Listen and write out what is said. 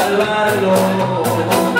catalano